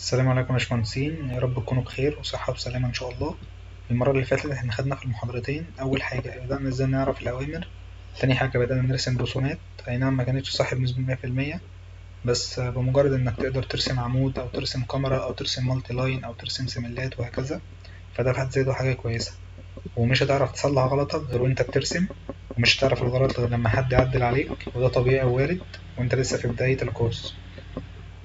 السلام عليكم يا باشمهندسين. يا رب تكونوا بخير وصحة وسلامة إن شاء الله. المرة اللي فاتت إحنا خدنا في المحاضرتين. أول حاجة بدأنا إزاي نعرف الأوامر. تاني حاجة بدأنا نرسم رسومات. أي نعم ما كانتش صح بنسبة مية في المية. بس بمجرد إنك تقدر ترسم عمود أو ترسم كاميرا أو ترسم مالتي لاين أو ترسم سيميلات وهكذا فده في حد ذاته حاجة كويسة. ومش هتعرف تصلح غلطك غير وأنت بترسم ومش هتعرف الغلط غير لما حد يعدل عليك وده طبيعي ووارد وأنت لسه في بداية الكورس.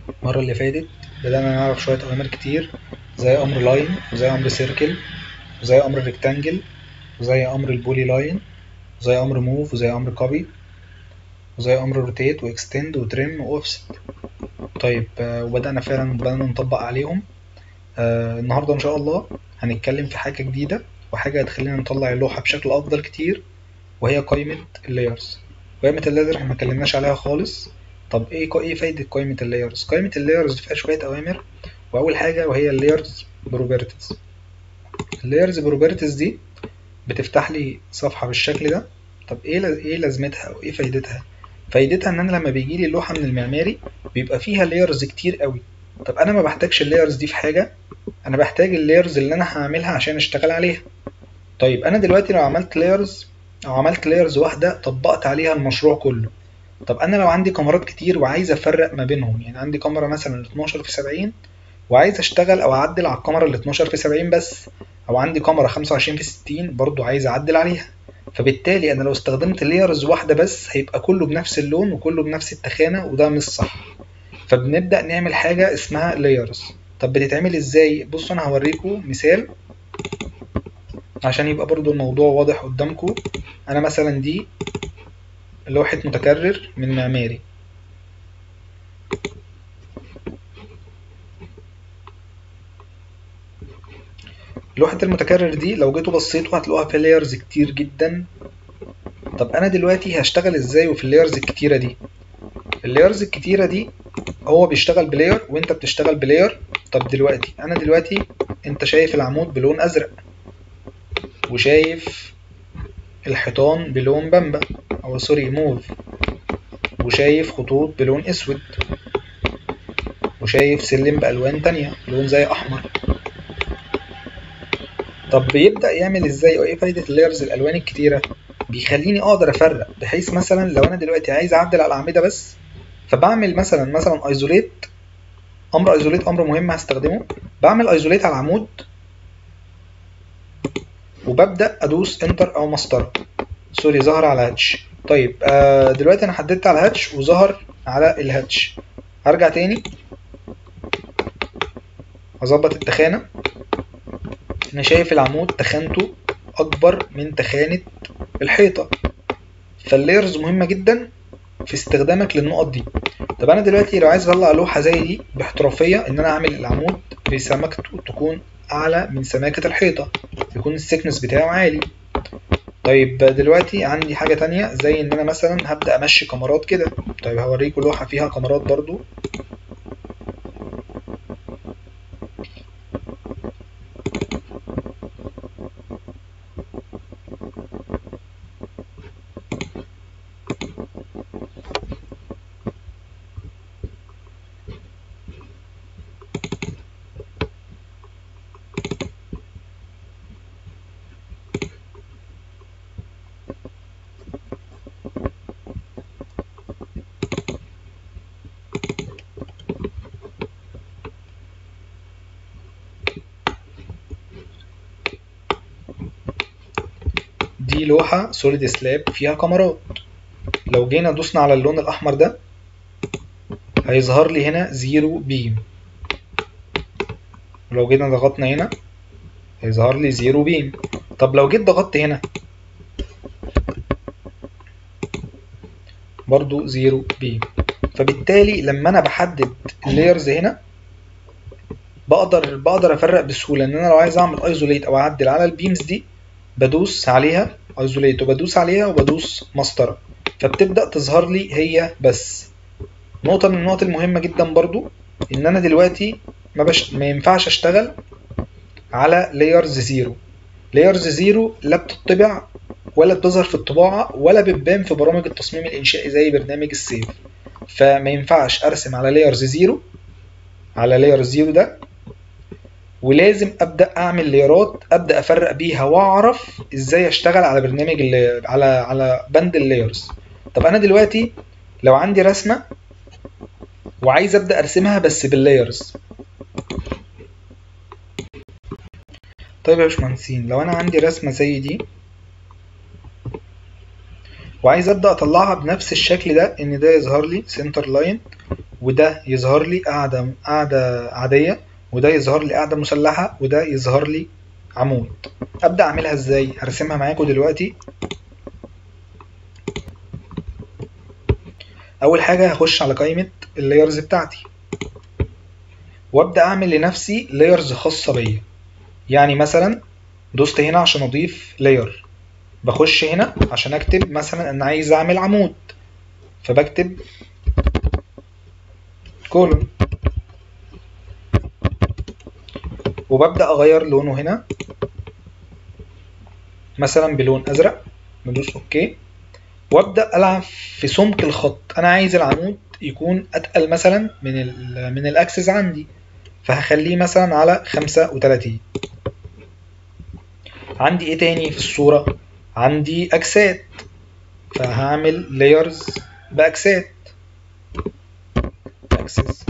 المرة اللي فاتت بدأنا نعرف شوية أوامر كتير زي أمر line وزي أمر circle وزي أمر rectangle وزي أمر ال polyline وزي أمر move وزي أمر copy وزي أمر rotate و extend و trim وأوفست طيب آه، وبدأنا فعلا بدأنا نطبق عليهم. آه، النهاردة إن شاء الله هنتكلم في حاجة جديدة وحاجة هتخلينا نطلع اللوحة بشكل أفضل كتير وهي قائمة ال layers قائمة ال layers إحنا مكلمناش عليها خالص. طب إيه إيه فايدة قائمة ال layers؟ قائمة ال layers فيها شوية أوامر وأول حاجة وهي ال layers properties ال layers properties دي بتفتح لي صفحة بالشكل ده. طب إيه إيه لازمتها أو إيه فايدتها؟ فايدتها ان أنا لما بيجي لي اللوحة من المعماري بيبقى فيها layers كتير قوي. طب أنا ما بحتاجش ال layers دي في حاجة أنا بحتاج ال layers اللي أنا هعملها عشان أشتغل عليها. طيب أنا دلوقتي لو عملت layers أو عملت layers واحدة طبقت عليها المشروع كله. طب أنا لو عندي كمرات كتير وعايز أفرق ما بينهم يعني عندي كمرة مثلا 12 في 70 وعايز أشتغل أو أعدل على الكمرة ال 12 في 70 بس أو عندي كمرة 25 في 60 برضو عايز أعدل عليها. فبالتالي أنا لو استخدمت layers واحدة بس هيبقى كله بنفس اللون وكله بنفس التخانة وده مش صح. فبنبدأ نعمل حاجة اسمها layers طب بتتعمل إزاي؟ بصوا أنا هوريكم مثال عشان يبقى برضو الموضوع واضح قدامكم. أنا مثلا دي لوحة متكرر من معماري. لوحة المتكرر دي لو جيتوا بصيتوا هتلاقوها في layers كتير جدا. طب أنا دلوقتي هشتغل إزاي وفي ال layers الكتيرة دي؟ ال layers الكتيرة دي هو بيشتغل ب layer وأنت بتشتغل ب layer. طب دلوقتي أنا دلوقتي أنت شايف العمود بلون أزرق وشايف الحيطان بلون بامبا أو sorry موف وشايف خطوط بلون أسود. وشايف سلم بألوان تانية لون زي أحمر. طب بيبدأ يعمل إزاي؟ أو إيه فايدة ال layers الألوان الكتيرة؟ بيخليني أقدر أفرق بحيث مثلا لو أنا دلوقتي عايز أعدل على الأعمدة بس فبعمل مثلا مثلا isolate أمر isolate أمر مهم هستخدمه. بعمل isolate على العمود. وببدأ أدوس enter أو مسطرة sorry ظهر على hatch طيب آه دلوقتي أنا حددت على hatch وظهر على ال hatch. هرجع تاني. اظبط التخانة. أنا شايف العمود تخانته أكبر من تخانة الحيطة. فال layers مهمة جدا في استخدامك للنقط دي. طب أنا دلوقتي لو عايز أطلع لوحة زي دي باحترافية إن أنا أعمل العمود بسمكته تكون أعلى من سماكة الحيطة يكون ال thickness بتاعه عالي. طيب دلوقتي عندي حاجة تانية زي إن أنا مثلا هبدأ أمشي كمرات كده. طيب هوريكم لوحة فيها كمرات برضو. دي لوحة solid slab فيها كمرات. لو جينا دوسنا على اللون الأحمر ده هيظهر لي هنا zero beam ولو جينا ضغطنا هنا هيظهر لي zero beam طب لو جيت ضغطت هنا برضو zero beam فبالتالي لما أنا بحدد ال layers هنا بقدر بقدر أفرق بسهولة إن أنا لو عايز أعمل isolate أو أعدل على ال beams دي بدوس عليها isolate وبدوس عليها وبدوس مسطره فبتبدأ تظهر لي هي بس. نقطة من النقط المهمة جدا برضو إن أنا دلوقتي ما, بش... ما ينفعش أشتغل على layers zero layers zero لا بتطبع ولا بتظهر في الطباعة ولا بتبان في برامج التصميم الإنشائي زي برنامج ال SAFE. فما ينفعش أرسم على layers zero على layer zero ده ولازم أبدأ أعمل لايرات أبدأ أفرق بيها وأعرف إزاي أشتغل على برنامج اللي على على بند ال layers طب أنا دلوقتي لو عندي رسمة وعايز أبدأ أرسمها بس بال layers طيب يا باشمهندسين لو أنا عندي رسمة زي دي وعايز أبدأ أطلعها بنفس الشكل ده إن ده يظهر لي center line وده يظهر لي قاعدة قاعدة عادية وده يظهر لي قاعدة مسلحة وده يظهر لي عمود. أبدأ أعملها إزاي؟ هرسمها معاكم دلوقتي. أول حاجة هخش على قائمة ال layers بتاعتي. وأبدأ أعمل لنفسي layers خاصة بيا. يعني مثلا دوست هنا عشان أضيف layer بخش هنا عشان أكتب مثلا أنا عايز أعمل عمود. فبكتب column وببدأ أغير لونه هنا. مثلا بلون أزرق ندوس okay. وأبدأ ألعب في سمك الخط. أنا عايز العمود يكون أتقل مثلا من ال من ال axis عندي. فهخليه مثلا على خمسة وتلاتين. عندي إيه تاني في الصورة؟ عندي أكسات. فهعمل layers بأكسات. axis.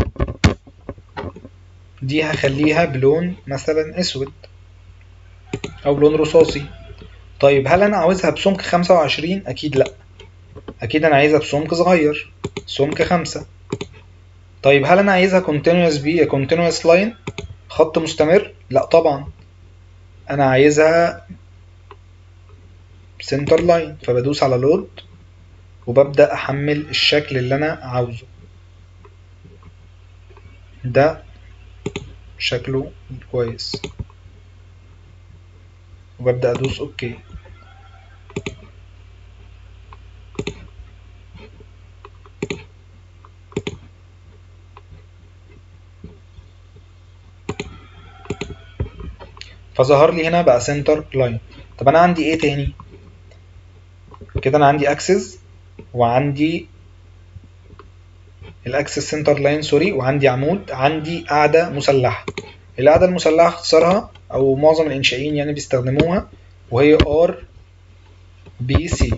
دي هخليها بلون مثلا أسود أو بلون رصاصي. طيب هل أنا عاوزها بسمك خمسة وعشرين؟ أكيد لأ. أكيد أنا عايزها بسمك صغير سمك خمسة. طيب هل أنا عايزها continuous بي continuous line خط مستمر؟ لأ طبعا. أنا عايزها center line فبدوس على لود وببدأ أحمل الشكل اللي أنا عاوزه. ده شكله كويس. وببدأ أدوس أوكي. فظهر لي هنا بقى center line طب أنا عندي إيه تاني؟ كده أنا عندي axis وعندي ال axis center line sorry وعندي عمود عندي قاعدة مسلحة. القاعدة المسلحة اختصارها أو معظم الإنشائيين يعني بيستخدموها وهي RPC.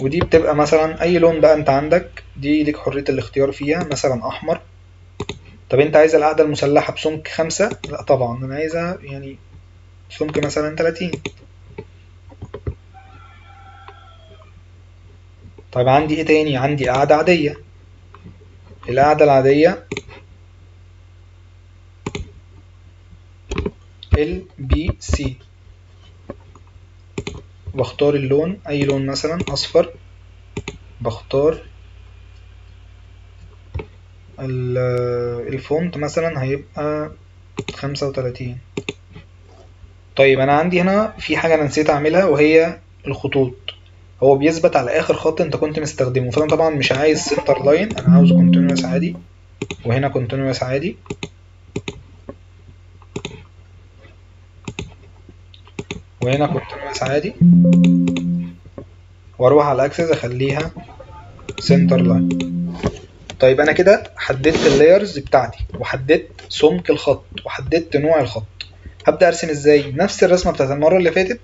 ودي بتبقى مثلا أي لون بقى أنت عندك دي ليك حرية الاختيار فيها مثلا أحمر. طب أنت عايز القاعدة المسلحة بسمك خمسة؟ لا طبعا أنا عايزها يعني سمك مثلا 30 طيب عندي إيه تاني؟ عندي قاعدة عادية. القاعدة العادية. ال بي سي بختار اللون أي لون مثلا؟ أصفر. بختار ال font مثلا هيبقى خمسة وتلاتين. طيب أنا عندي هنا في حاجة أنا نسيت أعملها وهي الخطوط. هو بيثبت على آخر خط أنت كنت مستخدمه. فأنا طبعا مش عايز center line أنا عاوز continuous عادي. وهنا continuous عادي. وهنا continuous عادي. وأروح على ال axis أخليها center line طيب أنا كده حددت ال layers بتاعتي وحددت سمك الخط وحددت نوع الخط. هبدأ أرسم إزاي؟ نفس الرسمة بتاعت المرة اللي فاتت.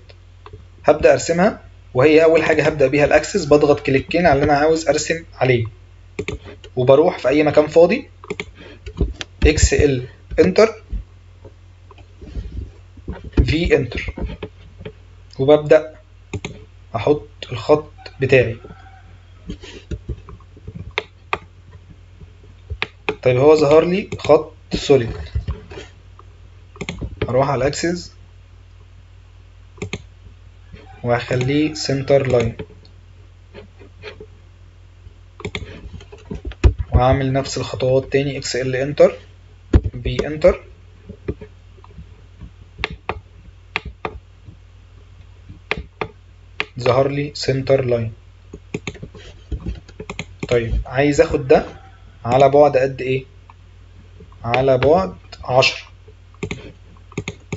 هبدأ أرسمها. وهي أول حاجة هبدأ بيها ال axis بضغط كليكين على اللي أنا عاوز أرسم عليه. وبروح في أي مكان فاضي XL enter V enter. وببدأ أحط الخط بتاعي. طيب هو ظهر لي خط solid أروح على ال axis. وهخليه center line وهعمل نفس الخطوات تاني XL Enter V Enter ظهر لي center line طيب عايز آخد ده على بعد قد إيه؟ على بعد عشرة.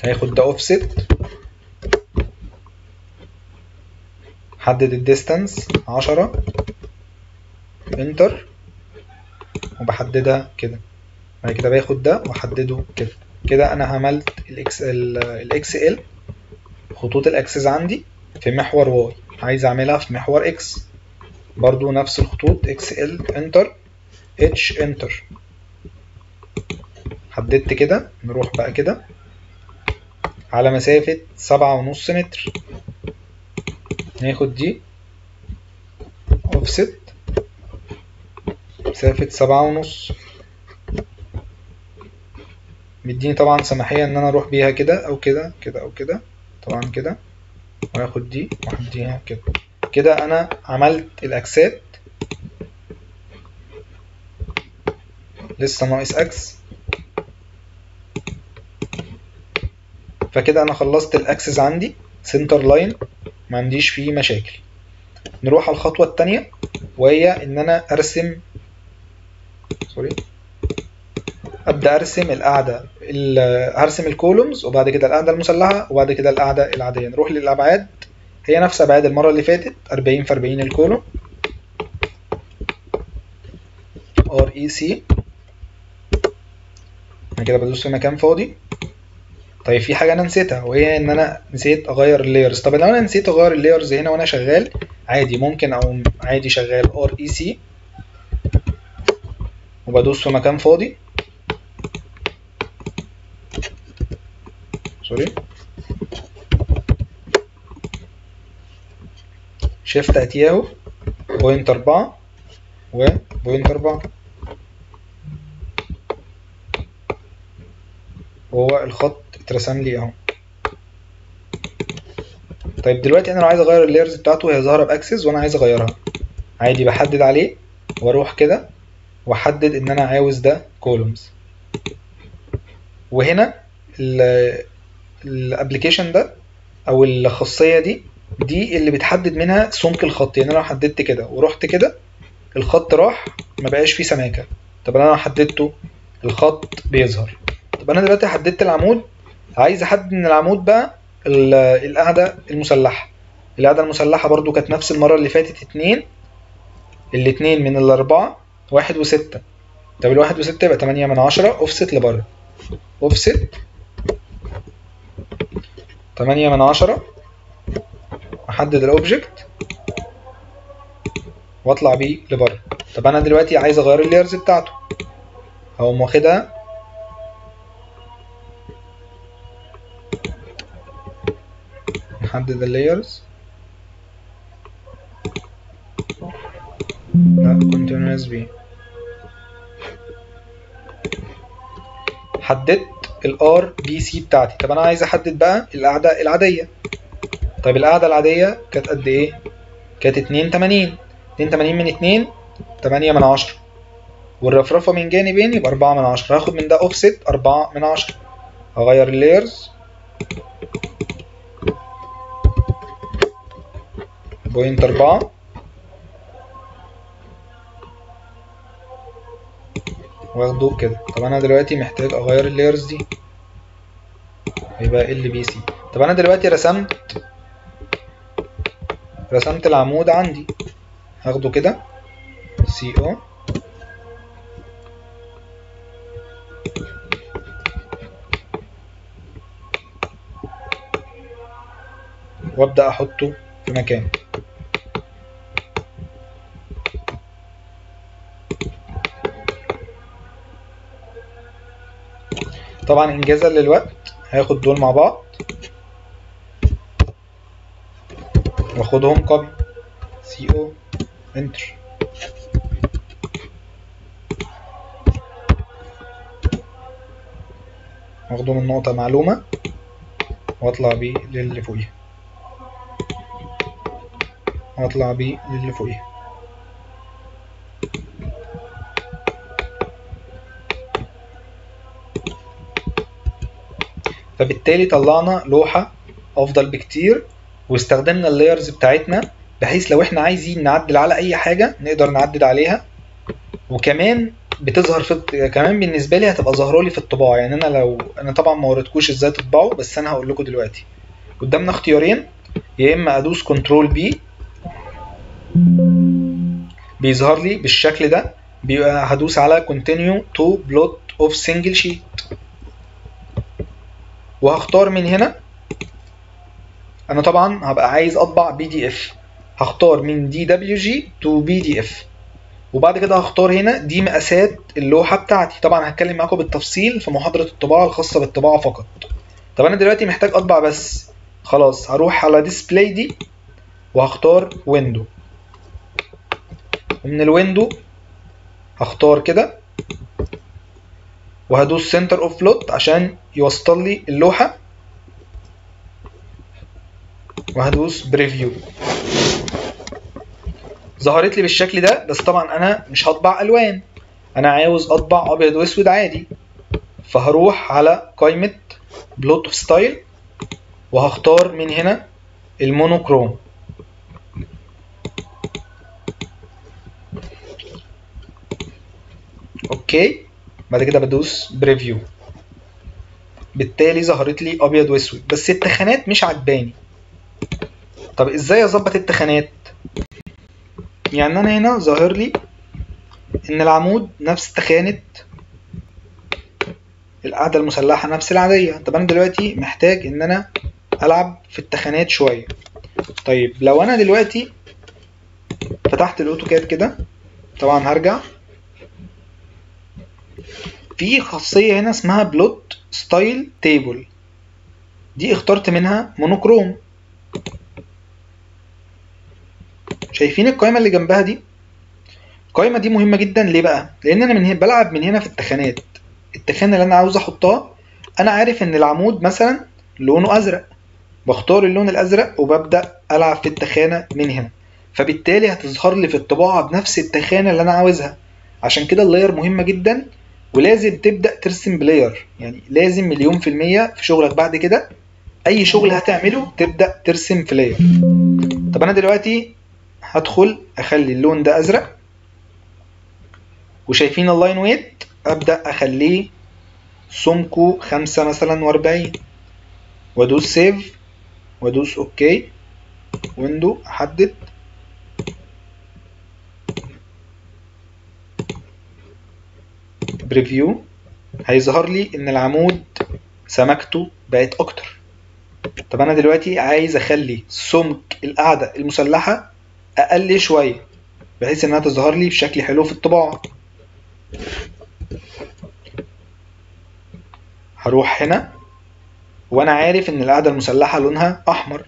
هاخد ده اوفست حدد ال distance عشرة Enter وبحددها كده. بعد كده باخد ده وأحدده كده. كده أنا عملت الاكس الاكس ال خطوط الاكسس عندي في محور Y عايز أعملها في محور X برضو نفس الخطوط XL Enter H Enter. حددت كده. نروح بقى كده. على مسافة سبعة ونص متر. ناخد دي. اوفست مسافة سبعة ونص. مديني طبعا سماحية إن أنا أروح بيها كده أو كده كده أو كده. طبعا كده. وهاخد دي وهديها كده. كده أنا عملت الأكسات. لسه ناقص axis. فكده أنا خلصت ال axes عندي. center line ما عنديش فيه مشاكل. نروح على الخطوة التانية وهي إن أنا أرسم sorry أبدأ أرسم القاعدة هرسم ال columns وبعد كده القاعدة المسلحة وبعد كده القاعدة العادية. نروح للأبعاد هي نفس أبعاد المرة اللي فاتت 40 في 40 ال column. REC أنا كده بدوس في مكان فاضي. طيب في حاجة أنا نسيتها وهي إن أنا نسيت أغير ال layers طب لو أنا نسيت أغير ال layers هنا وأنا شغال عادي ممكن أو عادي شغال REC وبدوس في مكان فاضي. sorry Shift اتنين اهو point أربعة و point أربعة. وهو الخط اترسم لي اهو. طيب دلوقتي أنا لو عايز اغير ال layers بتاعته هي ظاهرة ب axes وأنا عايز اغيرها. عادي بحدد عليه وأروح كده واحدد ان أنا عاوز ده columns وهنا الابلكيشن ده أو الخاصية دي دي اللي بتحدد منها سمك الخط. يعني أنا لو حددت كده ورحت كده الخط راح ما بقاش فيه سماكة. طب أنا لو حددته الخط بيظهر. طب أنا دلوقتي حددت العمود عايز أحدد إن العمود بقى القاعده المسلحة. القاعده المسلحة برضو كانت نفس المرة اللي فاتت اتنين الاتنين من الأربعة واحد وستة. طب الواحد وستة يبقى تمانية من عشرة أوفست لبره. أوفست تمانية من عشرة أحدد ال object وأطلع بيه لبره. طب أنا دلوقتي عايز أغير ال layers بتاعته. هقوم واخدها نحدد ال layers لا continuous B. حددت ال RPC بتاعتي. طب أنا عايز أحدد بقى القاعده العادية. طيب القاعده العادية كانت قد إيه؟ كانت 82 82 من 2 8 من 10 والرفرفة من جانبين يبقى 4 من 10 هاخد من ده اوفست 4 من 10 هغير ال layers point 4 واخده كده طب أنا دلوقتي محتاج أغير ال layers دي. هيبقى ال PC. طب أنا دلوقتي رسمت رسمت العمود عندي. هاخده كده. CO. وأبدأ أحطه في مكانه طبعا انجازا للوقت. هاخد دول مع بعض. واخدهم copy CO Enter واخده من نقطة معلومة. واطلع بيه للي فوقيها واطلع بيه للي فوقيها. فبالتالي طلعنا لوحة أفضل بكتير واستخدمنا ال layers بتاعتنا بحيث لو إحنا عايزين نعدل على أي حاجة نقدر نعدل عليها. وكمان بتظهر في كمان بالنسبة لي هتبقى ظاهرة لي في الطباعة. يعني أنا لو أنا طبعا ما وريتكوش إزاي تطبعوا بس أنا هقول لكم دلوقتي. قدامنا اختيارين يا إما أدوس Control P بيظهر لي بالشكل ده بيبقى هدوس على continue to plot of single sheet وهختار من هنا. أنا طبعا هبقى عايز أطبع PDF هختار من دي دبليو جي تو بي دي اف وبعد كده هختار هنا. دي مقاسات اللوحة بتاعتي. طبعا هتكلم معاكم بالتفصيل في محاضرة الطباعة الخاصة بالطباعة فقط. طب أنا دلوقتي محتاج أطبع بس. خلاص هروح على display دي. وهختار window ومن ال window هختار كده. وهدوس center of plot عشان يوصل لي اللوحة. وهدوس preview ظهرت لي بالشكل ده بس طبعا أنا مش هطبع ألوان. أنا عاوز أطبع أبيض وأسود عادي. فهروح على قائمة plot of style وهختار من هنا ال monochrome. OK. بعد كده بدوس preview بالتالي ظهرت لي أبيض وأسود. بس التخانات مش عجباني. طب إزاي أظبط التخانات؟ يعني أنا هنا ظاهر لي إن العمود نفس تخانة القاعدة المسلحة نفس العادية. طب أنا دلوقتي محتاج إن أنا ألعب في التخانات شوية. طيب لو أنا دلوقتي فتحت ال AutoCAD كده طبعا هرجع. في خاصية هنا اسمها plot style table دي اخترت منها monochrome شايفين القائمة اللي جنبها دي؟ القائمة دي مهمة جدا. ليه بقى؟ لأن أنا من هنا بلعب من هنا في التخانات. التخانة اللي أنا عاوز احطها أنا عارف إن العمود مثلا لونه أزرق. بختار اللون الأزرق وببدأ ألعب في التخانة من هنا. فبالتالي هتظهر لي في الطباعة بنفس التخانة اللي أنا عاوزها. عشان كده ال layer مهمة جدا. ولازم تبدأ ترسم ب layer يعني لازم مليون في المية في شغلك بعد كده. أي شغل هتعمله تبدأ ترسم في layer طب أنا دلوقتي هدخل أخلي اللون ده أزرق. وشايفين ال line weight أبدأ أخليه سمكه خمسة مثلا وأربعين. وأدوس save وأدوس okay window أحدد. preview هيظهر لي إن العمود سمكته بقت أكتر. طب أنا دلوقتي عايز أخلي سمك القاعدة المسلحة أقل شوية بحيث إنها تظهر لي بشكل حلو في الطباعة. هروح هنا وأنا عارف إن القاعدة المسلحة لونها أحمر.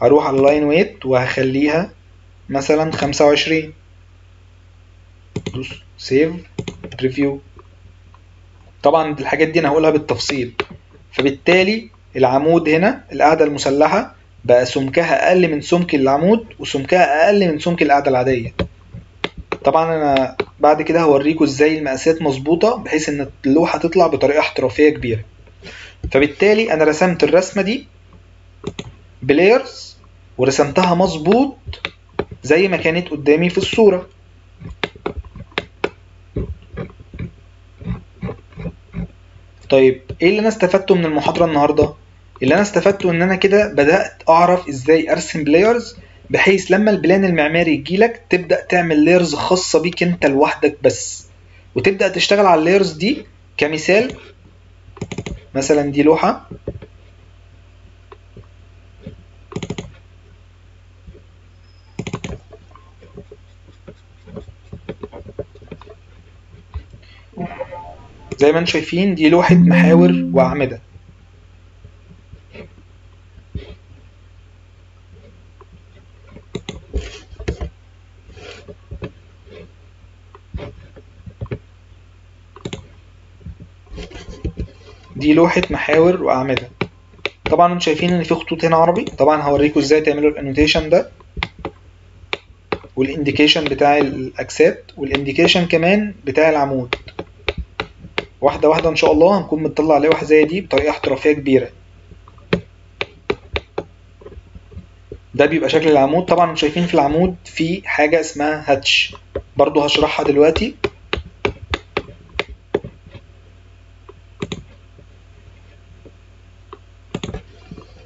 هروح على ال line weight وهخليها مثلا خمسة وعشرين. دوس save preview طبعا الحاجات دي أنا هقولها بالتفصيل. فبالتالي العمود هنا القاعدة المسلحة بقى سمكها أقل من سمك العمود وسمكها أقل من سمك القاعدة العادية. طبعا أنا بعد كده هوريكم إزاي المقاسات مظبوطة بحيث إن اللوحة تطلع بطريقة احترافية كبيرة. فبالتالي أنا رسمت الرسمة دي ب layers ورسمتها مظبوط زي ما كانت قدامي في الصورة. طيب إيه اللي أنا استفدته من المحاضرة النهاردة؟ اللي أنا استفدته إن أنا كده بدأت أعرف إزاي أرسم ب layers بحيث لما ال plan المعماري يجيلك تبدأ تعمل layers خاصة بيك أنت لوحدك بس وتبدأ تشتغل على ال layers دي كمثال مثلا دي لوحة زي ما أنتم شايفين دي لوحة محاور وأعمدة. دي لوحة محاور وأعمدة. طبعا أنتم شايفين إن في خطوط هنا عربي. طبعا هوريكم إزاي تعملوا ال annotation ده. وال indication بتاع الاكسات وال indication كمان بتاع العمود. واحدة واحدة إن شاء الله هنكون بنطلع لوح زي دي بطريقة احترافية كبيرة. ده بيبقى شكل العمود. طبعا شايفين في العمود في حاجة اسمها hatch. برضو هشرحها دلوقتي.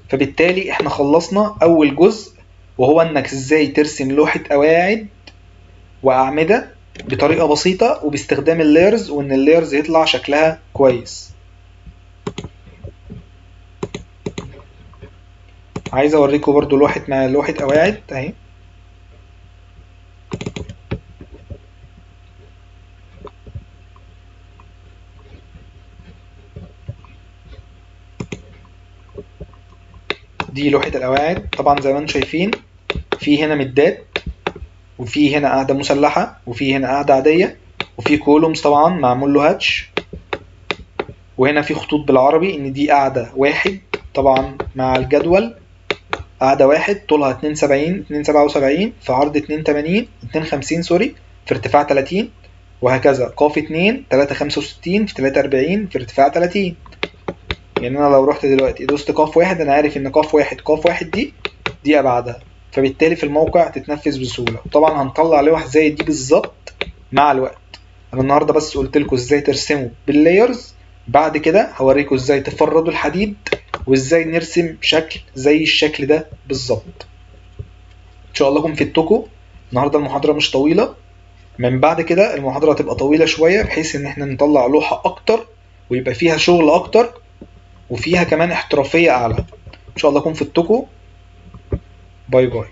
فبالتالي إحنا خلصنا أول جزء وهو إنك إزاي ترسم لوحة قواعد وأعمدة بطريقة بسيطة وباستخدام ال layers وإن ال layers يطلع شكلها كويس. عايز أوريكم برضو لوحة مع لوحة قواعد أهي. دي لوحة القواعد طبعا زي ما أنتم شايفين في هنا ميدات وفي هنا قاعدة مسلحة وفي هنا قاعدة عادية وفي columns طبعا معمول له hatch وهنا في خطوط بالعربي إن دي قاعدة واحد طبعا مع الجدول. قاعدة واحد طولها اتنين سبعين اتنين سبعة وسبعين في عرض اتنين تمانين اتنين خمسين sorry في ارتفاع تلاتين وهكذا. قاف اتنين تلاتة خمسة وستين في تلاتة أربعين في ارتفاع تلاتين. يعني أنا لو رحت دلوقتي دوست قاف واحد أنا عارف إن قاف واحد قاف واحد دي دي أبعادها فبالتالي في الموقع تتنفذ بسهولة. وطبعا هنطلع لوح زي دي بالظبط مع الوقت. أنا النهاردة بس قلت لكم إزاي ترسموا بال layers بعد كده هوريكم إزاي تفردوا الحديد وإزاي نرسم شكل زي الشكل ده بالظبط. إن شاء الله أكون فدتكم النهاردة المحاضرة مش طويلة. من بعد كده المحاضرة هتبقى طويلة شوية بحيث إن إحنا نطلع لوحة أكتر ويبقى فيها شغل أكتر وفيها كمان احترافية أعلى. إن شاء الله أكون bye bye